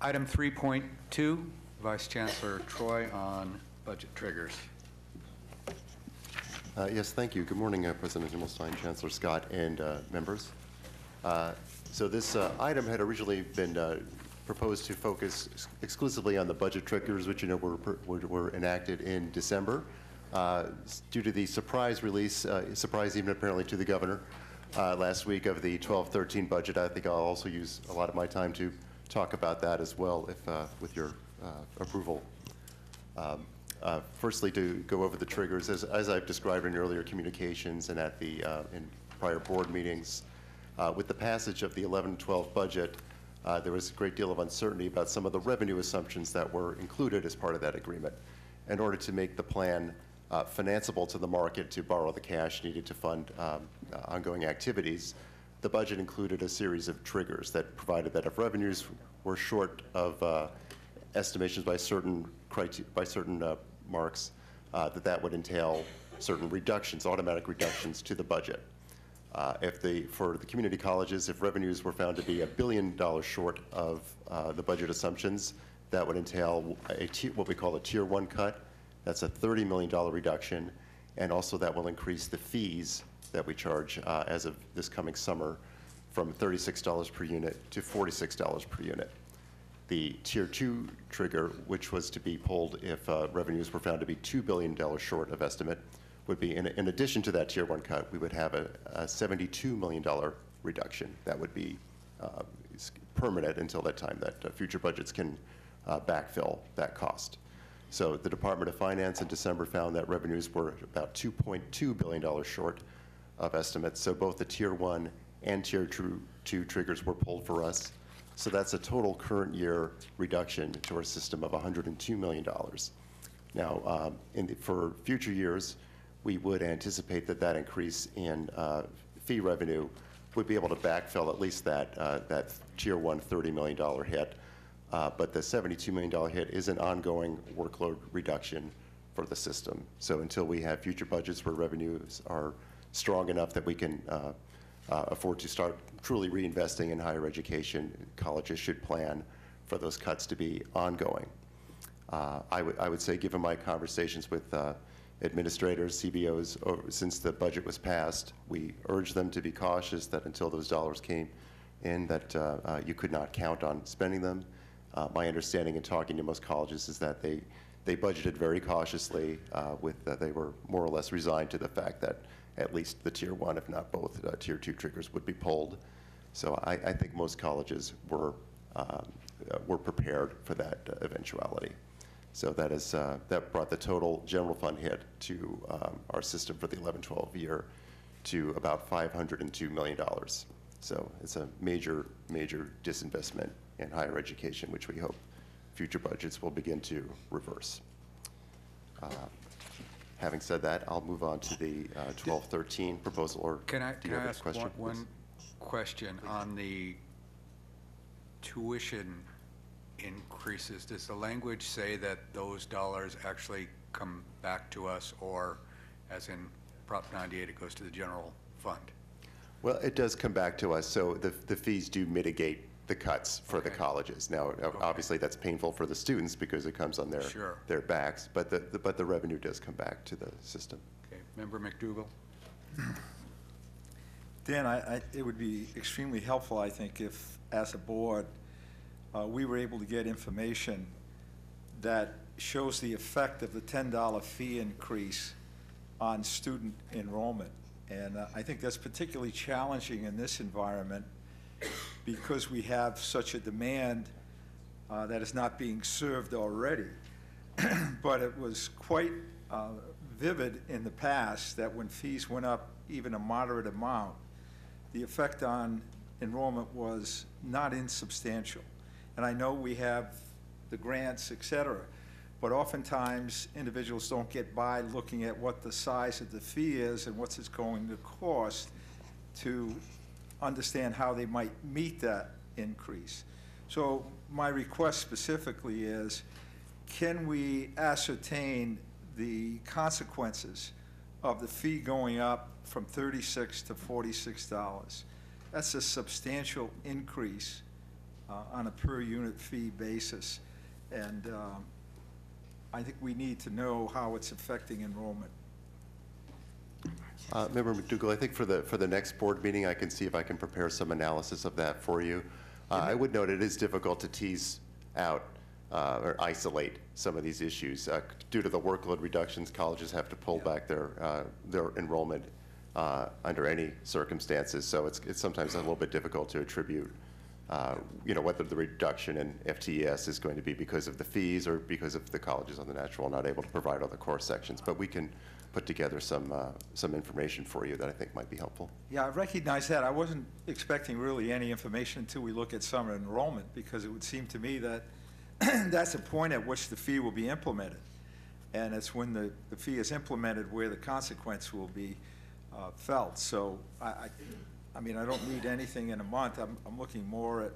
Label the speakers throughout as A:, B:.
A: Item 3.2, Vice Chancellor Troy on budget triggers.
B: Uh, Yes, thank you. Good morning, uh, President Himelstein, Chancellor Scott, and uh, members. Uh, So this uh, item had originally been uh, proposed to focus ex- exclusively on the budget triggers, which you know were were were enacted in December. Due to the surprise release, surprise even apparently to the governor, last week of the 12-13 budget, I think I'll also use a lot of my time to talk about that as well, if, uh, with your uh, approval. Um, uh, Firstly, to go over the triggers, as as I've described in earlier communications and at the, uh, in prior board meetings, uh, with the passage of the 11-12 budget, uh, there was a great deal of uncertainty about some of the revenue assumptions that were included as part of that agreement. In order to make the plan financeable to the market to borrow the cash needed to fund um, ongoing activities, the budget included a series of triggers that provided that if revenues were short of uh, estimations by certain by certain uh, marks, uh, that that would entail certain reductions, automatic reductions to the budget. Uh, If the, for the community colleges, if revenues were found to be a billion dollars short of uh, the budget assumptions, that would entail a, what we call a Tier 1 cut. That's a $30 million reduction, and also that will increase the fees that we charge uh, as of this coming summer from $36 per unit to $46 per unit. The Tier 2 trigger, which was to be pulled if uh, revenues were found to be $2 billion short of estimate, would be, in in addition to that Tier 1 cut, we would have a a $72 million reduction. That would be uh, permanent until that time that uh, future budgets can uh, backfill that cost. So the Department of Finance in December found that revenues were about $2.2 billion short of estimates. So both the Tier 1 and Tier 2 two triggers were pulled for us. So that's a total current year reduction to our system of $102 million. Now, um, in the- for future years, we would anticipate that that increase in uh, fee revenue would be able to backfill at least that, uh, that Tier 1 $30 million hit. Uh, But the $72 million hit is an ongoing workload reduction for the system. So until we have future budgets where revenues are strong enough that we can uh, uh, afford to start truly reinvesting in higher education, colleges should plan for those cuts to be ongoing. Uh, I would, I would say, given my conversations with uh, administrators, CBOs, over- since the budget was passed, we urged them to be cautious that until those dollars came in, that uh, you could not count on spending them. My understanding in talking to most colleges is that they, they budgeted very cautiously uh, with, uh, they were more or less resigned to the fact that at least the Tier 1, if not both, uh, Tier 2 triggers would be pulled. So I, I think most colleges were, um, were prepared for that uh, eventuality. So that is, uh, that brought the total general fund hit to um, our system for the 11-12 year to about $502 million. So it's a major, major disinvestment in higher education, which we hope future budgets will begin to reverse. Uh, Having said that, I'll move on to the uh, 12-13 proposal, or
A: Can I,
B: do
A: can
B: you
A: I
B: have a
A: ask
B: question?
A: one, one question on the tuition increases? Does the language say that those dollars actually come back to us, or as in Prop 98, it goes to the general fund?
B: Well, it does come back to us, so the, the fees do mitigate the cuts for the
A: Okay.
B: colleges. Now, o- obviously, that's painful for the students because it comes on their,
A: Sure.
B: their backs, but the, the- but the revenue does come back to the system.
A: Okay, Member MacDougall?
C: Dan, I, I, it would be extremely helpful, I think, if, as a board, uh, we were able to get information that shows the effect of the ten dollar fee increase on student enrollment. And uh, I think that's particularly challenging in this environment because we have such a demand uh, that is not being served already. But it was quite uh, vivid in the past that when fees went up even a moderate amount, the effect on enrollment was not insubstantial. And I know we have the grants, et cetera, but oftentimes individuals don't get by looking at what the size of the fee is and what's it's going to cost to understand how they might meet that increase. So my request specifically is, can we ascertain the consequences of the fee going up from thirty-six to forty-six dollars? That's a substantial increase uh, on a per-unit fee basis. And um, I think we need to know how it's affecting enrollment.
B: Uh, Member MacDougall, I think for the, for the next board meeting, I can see if I can prepare some analysis of that for you. Uh, I would note it is difficult to tease out uh, or isolate some of these issues. Uh, Due to the workload reductions, colleges have to pull
C: Yeah.
B: back their, uh, their enrollment uh, under any circumstances. So it's, it's sometimes a little bit difficult to attribute, you know, whether the reduction in FTES is going to be because of the fees or because of the colleges on the natural not able to provide all the core sections. But we can put together some, uh, some information for you that I think might be helpful.
C: Yeah, I recognize that. I wasn't expecting really any information until we look at summer enrollment, because it would seem to me that that's the point at which the fee will be implemented. And it's when the, the fee is implemented where the consequence will be uh, felt. So I, I, I mean, I don't need anything in a month. I'm, I'm looking more at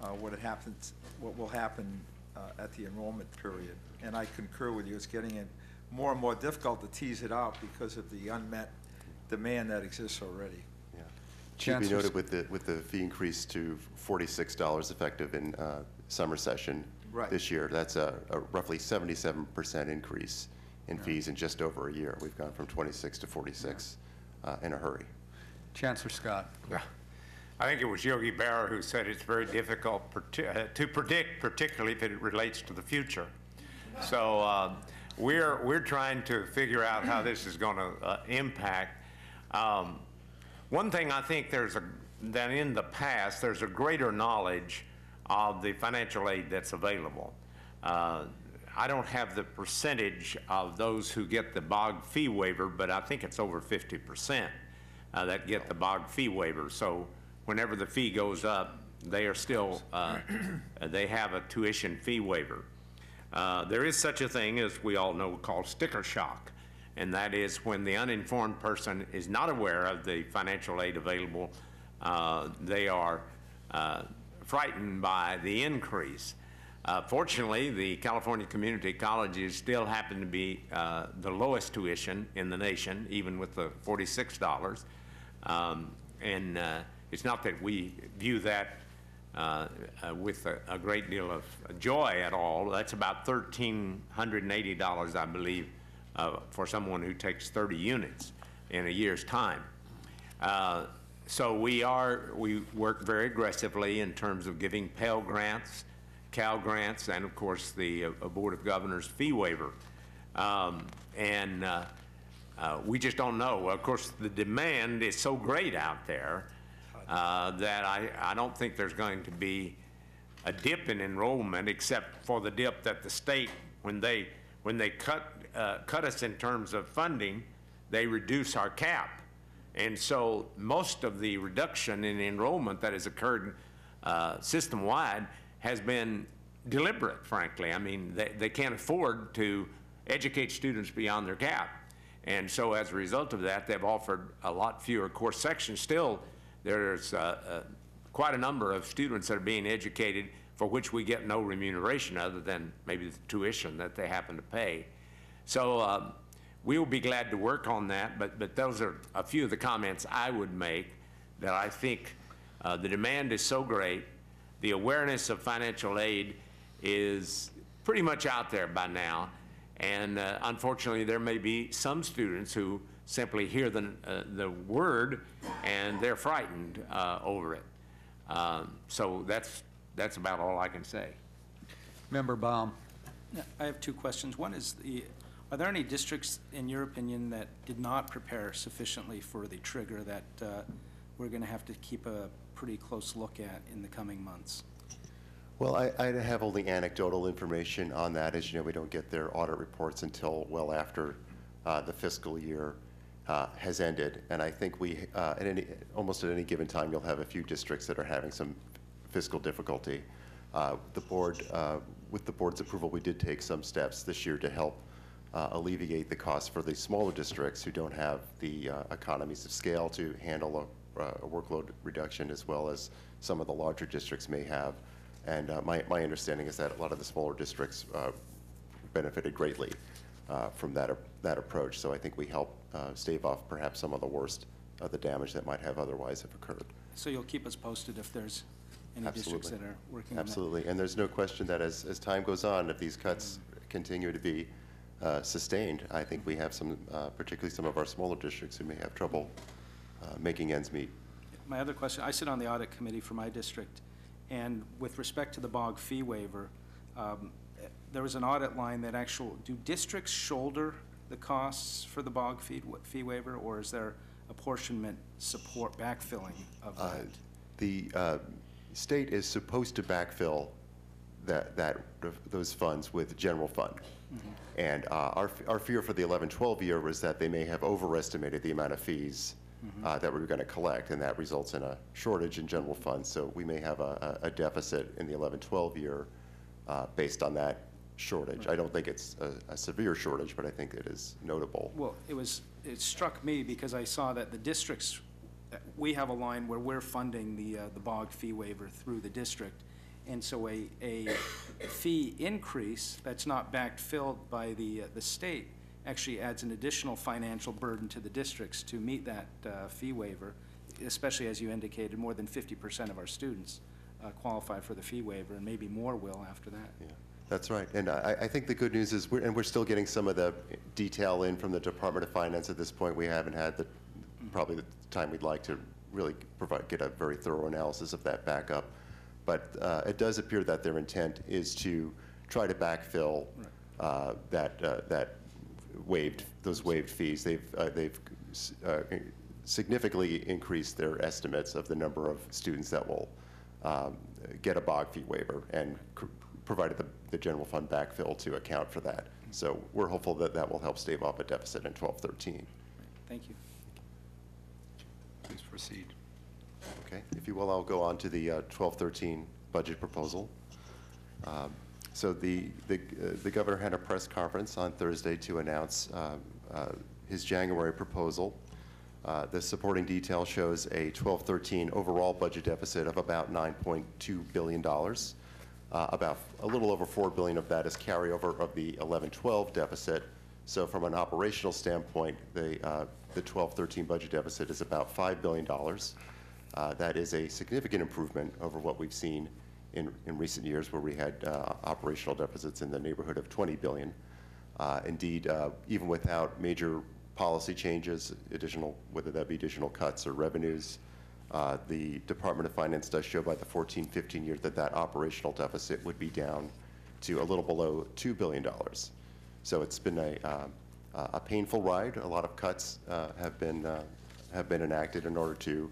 C: uh, what it happens, what will happen uh, at the enrollment period. And I concur with you, it's getting it more and more difficult to tease it out because of the unmet demand that exists already.
B: Yeah. Should be noted with the, with the fee increase to forty-six dollars effective in uh, summer session
C: Right.
B: this year. That's a a roughly seventy-seven percent increase in fees in just over a year. We've gone from twenty-six to forty-six uh, in a hurry.
A: Chancellor Scott.
D: I think it was Yogi Berra who said it's very difficult uh, to predict, particularly if it relates to the future. So uh, we're, we're trying to figure out how this is going to impact. Um, One thing I think there's a, that in the past, there's a greater knowledge of the financial aid that's available. Uh, I don't have the percentage of those who get the BOG fee waiver, but I think it's over 50% uh, that get the BOG fee waiver. So whenever the fee goes up, they are still, uh, they have a tuition fee waiver. Uh, There is such a thing, as we all know, called sticker shock, and that is when the uninformed person is not aware of the financial aid available, uh, they are uh, frightened by the increase. Uh, Fortunately, the California community colleges still happen to be uh, the lowest tuition in the nation, even with the $46. Um, And uh, it's not that we view that uh, uh, with a a great deal of joy at all. That's about $1,380, I believe, uh, for someone who takes 30 units in a year's time. Uh, So we are, we work very aggressively in terms of giving Pell Grants, Cal Grants, and of course, the uh, Board of Governors fee waiver. Um, And uh, we just don't know. Of course, the demand is so great out there uh, that I, I don't think there's going to be a dip in enrollment, except for the dip that the state, when they, when they cut, uh, cut us in terms of funding, they reduce our cap. And so most of the reduction in enrollment that has occurred uh, system-wide has been deliberate, frankly. I mean, they, they can't afford to educate students beyond their cap. And so as a result of that, they've offered a lot fewer course sections. Still, there's uh, uh, quite a number of students that are being educated for which we get no remuneration other than maybe the tuition that they happen to pay. So um, we will be glad to work on that, but, but those are a few of the comments I would make that I think uh, the demand is so great, the awareness of financial aid is pretty much out there by now. And uh, unfortunately, there may be some students who simply hear the, uh, the word and they're frightened uh, over it. Um, So that's, that's about all I can say.
A: Member Baum.
E: I have two questions. One is, the, are there any districts, in your opinion, that did not prepare sufficiently for the trigger that uh, we're going to have to keep a pretty close look at in the coming months?
B: Well, I, I have only anecdotal information on that. As you know, we don't get their audit reports until well after uh, the fiscal year uh, has ended. And I think we, uh, at any, almost at any given time, you'll have a few districts that are having some fiscal difficulty. Uh, The board, uh, with the board's approval, we did take some steps this year to help uh, alleviate the costs for the smaller districts who don't have the economies of scale to handle a, a workload reduction as well as some of the larger districts may have. And uh, my, my understanding is that a lot of the smaller districts uh, benefited greatly uh, from that, that approach. So I think we help uh, stave off perhaps some of the worst of the damage that might have otherwise have occurred.
E: So you'll keep us posted if there's any districts that are working on that.
B: Absolutely, and there's no question that as, as time goes on, if these cuts continue to be uh, sustained, I think we have some, uh, particularly some of our smaller districts who may have trouble uh, making ends meet.
E: My other question, I sit on the audit committee for my district, and with respect to the BOG fee waiver, um, there was an audit line that actual, do districts shoulder the costs for the BOG fee, fee waiver, or is there apportionment support backfilling of
B: Uh,
E: that?
B: The uh, state is supposed to backfill that, that, those funds with general fund. And uh, our, our fear for the 11-12 year was that they may have overestimated the amount of fees uh, that we were going to collect, and that results in a shortage in general funds. So we may have a, a deficit in the 11-12 year uh, based on that shortage. I don't think it's a, a severe shortage, but I think it is notable.
E: Well, it was, it struck me because I saw that the districts, we have a line where we're funding the, uh, the BOG fee waiver through the district. And so a, a fee increase that's not backfilled by the, uh, the state actually adds an additional financial burden to the districts to meet that uh, fee waiver, especially as you indicated, more than fifty percent of our students uh, qualify for the fee waiver, and maybe more will after that.
B: Yeah, That's right. And I, I think the good news is, we're, and we're still getting some of the detail in from the Department of Finance at this point. We haven't had the, probably the time we'd like to really provide, get a very thorough analysis of that backup. But uh, it does appear that their intent is to try to backfill uh, that, uh, that waived, those waived fees. They've, uh, they've uh, significantly increased their estimates of the number of students that will um, get a BOG fee waiver and cr- provided the, the general fund backfill to account for that. So we're hopeful that that will help stave off a deficit in 12, 13.
E: Thank you.
A: Please proceed.
B: Okay, if you will, I'll go on to the uh, 12, 13 budget proposal. Um, So the, the uh, the governor had a press conference on Thursday to announce uh, uh, his January proposal. Uh, The supporting detail shows a 12, 13 overall budget deficit of about $9.2 billion. Uh, About a little over 4 billion of that is carryover of the 11, 12 deficit. So from an operational standpoint, the, the 12, 13 budget deficit is about $5 billion. Uh, That is a significant improvement over what we've seen in, in recent years where we had uh, operational deficits in the neighborhood of 20 billion. Uh, Indeed, uh, even without major policy changes, additional, whether that be additional cuts or revenues, uh, the Department of Finance does show by the 14, 15 year that that operational deficit would be down to a little below $2 billion. So it's been a, uh, a painful ride. A lot of cuts uh, have been, have been enacted in order to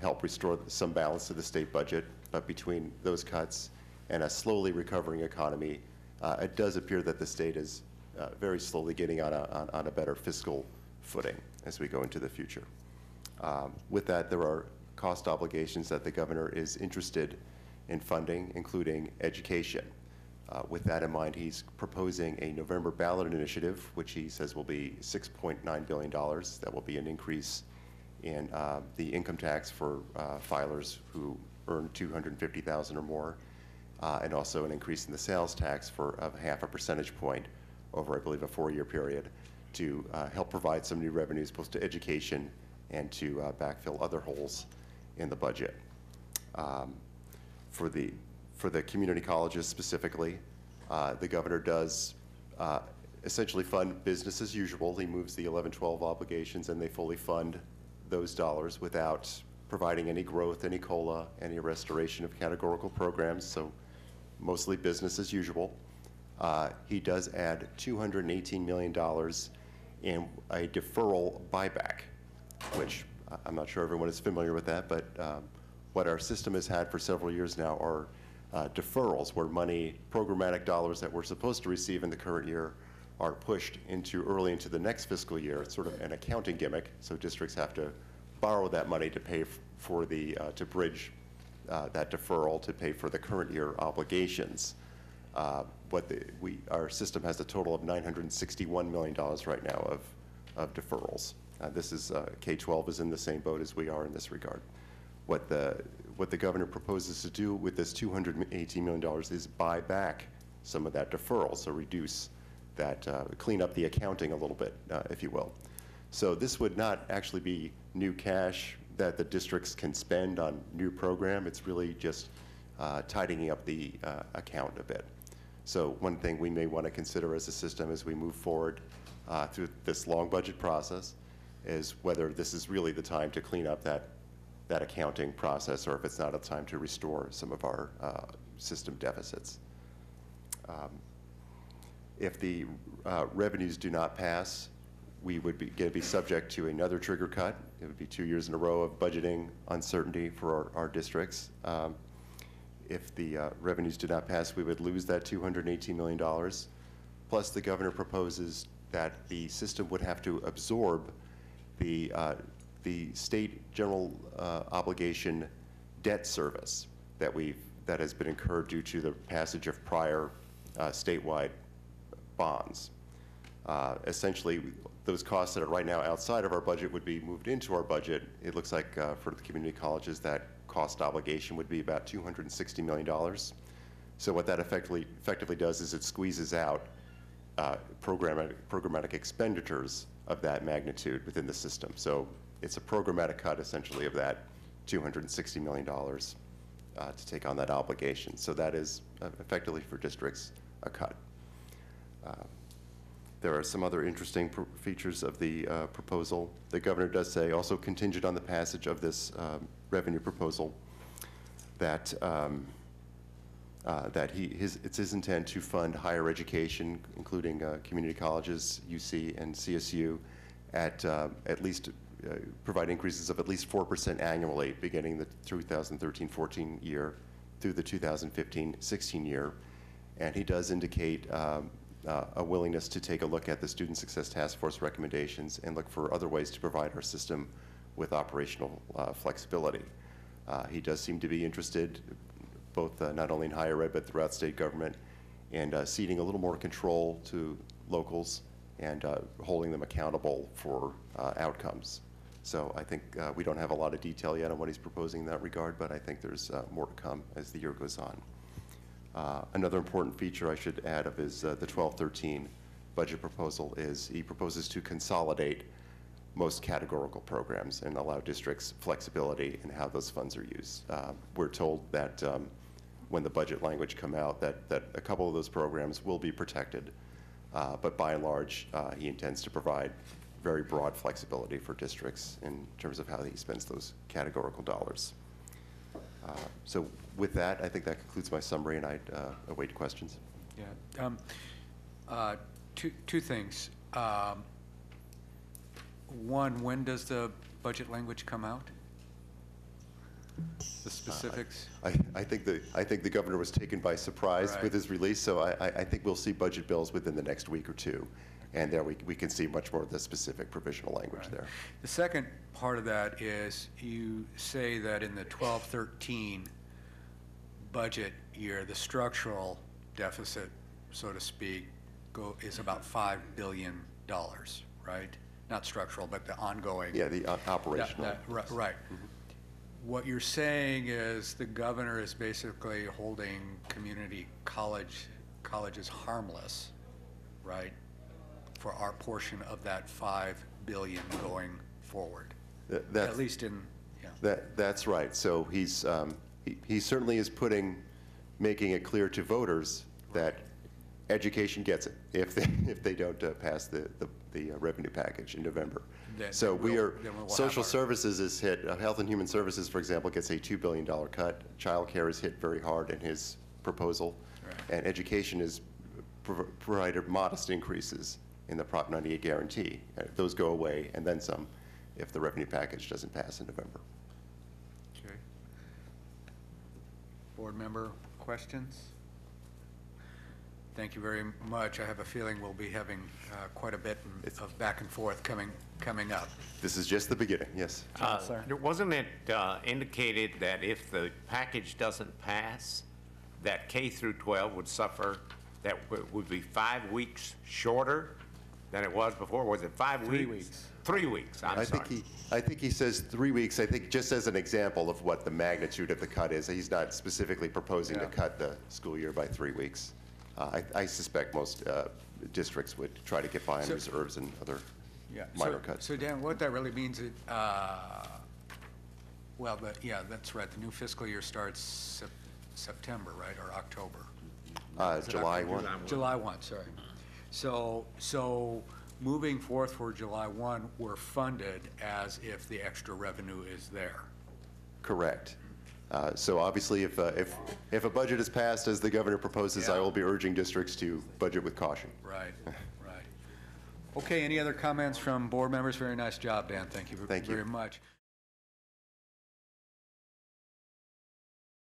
B: help restore some balance to the state budget. But between those cuts and a slowly recovering economy, uh, it does appear that the state is uh, very slowly getting on a, on- on a better fiscal footing as we go into the future. Um, With that, there are cost obligations that the governor is interested in funding, including education. Uh, With that in mind, he's proposing a November ballot initiative, which he says will be $6.9 billion. That will be an increase in uh, the income tax for uh, filers who earn 250,000 or more, uh, and also an increase in the sales tax for of half a percentage point over, I believe, a four-year period to uh, help provide some new revenues both to education and to uh, backfill other holes in the budget. Um, For the, for the community colleges specifically, uh, the governor does uh, essentially fund business as usual. He moves the 11, 12 obligations, and they fully fund those dollars without providing any growth, any COLA, any restoration of categorical programs, so mostly business as usual. Uh, He does add $218 million in a deferral buyback, which I- I'm not sure everyone is familiar with that, but um, what our system has had for several years now are uh, deferrals, where money, programmatic dollars that we're supposed to receive in the current year are pushed into, early into the next fiscal year. It's sort of an accounting gimmick, so districts have to borrow that money to pay for the, uh, to bridge uh, that deferral to pay for the current year obligations. Uh, What the, we, our system has a total of $961 million right now of, of deferrals. Uh, This is, uh, K-12 is in the same boat as we are in this regard. What the, what the governor proposes to do with this $218 million is buy back some of that deferral, so reduce that, uh, clean up the accounting a little bit, uh, if you will. So this would not actually be new cash that the districts can spend on new program. It's really just uh, tidying up the uh, account a bit. So one thing we may want to consider as a system as we move forward uh, through this long budget process is whether this is really the time to clean up that, that accounting process or if it's not a time to restore some of our uh, system deficits. Um, If the uh, revenues do not pass, we would be, be subject to another trigger cut. It would be two years in a row of budgeting uncertainty for our, our districts. Um, If the uh, revenues did not pass, we would lose that $218 million. Plus, the governor proposes that the system would have to absorb the, uh, the state general uh, obligation debt service that we, that has been incurred due to the passage of prior uh, statewide bonds. Uh, Essentially, those costs that are right now outside of our budget would be moved into our budget. It looks like uh, for the community colleges, that cost obligation would be about $260 million. So what that effectively, effectively does is it squeezes out uh, programmatic, programmatic expenditures of that magnitude within the system. So it's a programmatic cut essentially of that $260 million uh, to take on that obligation. So that is uh, effectively for districts a cut. Uh, There are some other interesting features of the uh, proposal. The governor does say, also contingent on the passage of this um, revenue proposal, that, um, uh, that he, his, it's his intent to fund higher education, including uh, community colleges, UC and CSU, at, uh, at least, uh, provide increases of at least 4% annually, beginning the 2013-14 year through the 2015-16 year. And he does indicate um, uh, a willingness to take a look at the Student Success Task Force recommendations and look for other ways to provide our system with operational uh, flexibility. Uh, He does seem to be interested, both uh, not only in higher ed, but throughout state government, and uh, ceding a little more control to locals and holding them accountable for outcomes. So I think uh, we don't have a lot of detail yet on what he's proposing in that regard, but I think there's uh, more to come as the year goes on. Uh, Another important feature I should add of his, uh, the 1213 budget proposal is he proposes to consolidate most categorical programs and allow districts flexibility in how those funds are used. Uh, We're told that um, when the budget language come out, that, that a couple of those programs will be protected. Uh, But by and large, uh, he intends to provide very broad flexibility for districts in terms of how he spends those categorical dollars. Uh, So with that, I think that concludes my summary, and I'd uh, await questions.
A: Yeah. um, uh, Two, two things. Um, One, when does the budget language come out? The specifics?
B: I, I think the, I think the governor was taken by surprise
A: Right.
B: with his release, so I, I I think we'll see budget bills within the next week or two. And there we, we can see much more of the specific provisional language
A: Right.
B: there.
A: The second part of that is you say that in the 12-13 budget year, the structural deficit, so to speak, go, is about $5 billion, right? Not structural, but the ongoing.
B: Yeah, the uh, operational.
A: that- ri- Right. What you're saying is the governor is basically holding community college, colleges harmless, right? For our portion of that 5 billion going forward.
B: Th-
A: At
B: that's-
A: least in, yeah.
B: That, that's right. So he's, um, he he certainly is putting, making it clear to voters that education gets it if they, if they don't uh, pass the, the- the uh, revenue package in November.
A: Then
B: So we
A: we'll-
B: are,
A: then we'll have
B: social
A: our-
B: services is hit, uh, Health and Human Services, for example, gets a $2 billion cut. Childcare is hit very hard in his proposal.
A: Right.
B: And education is prov- provided modest increases in the Prop 98 guarantee. Uh, Those go away and then some if the revenue package doesn't pass in November.
A: Okay. Board member questions? Thank you very much. I have a feeling we'll be having uh, quite a bit
B: It's-
A: of back and forth coming, coming up.
B: This is just the beginning, yes.
D: Uh, Wasn't it uh, indicated that if the package doesn't pass, that K through 12 would suffer, that w- would be five weeks shorter than it was before? Was it five weeks?
E: Three weeks.
D: Three weeks, I'm
B: I
D: sorry.
B: think he, I think he says three weeks, I think just as an example of what the magnitude of the cut is. He's not specifically proposing to
A: Yeah.
B: cut the school year by three weeks. Uh, I, I suspect most uh, districts would try to get by on
A: So-
B: reserves and other
A: Yeah.
B: minor
A: so-
B: cuts.
A: So Dan, what that really means is, uh, well, the, yeah, that's right, the new fiscal year starts Sep- September, right, or October?
B: Uh,
A: Is it
B: July
A: October?
B: 1.
A: July 1, sorry. So, so moving forth for July 1, we're funded as if the extra revenue is there.
B: Correct. Uh, So obviously, if, uh, if, if a budget is passed as the governor proposes, I
A: Yeah.
B: will be urging districts to budget with caution.
A: Right, right. Okay, any other comments from board members? Very nice job, Dan, thank you
B: Thank you.
A: very much.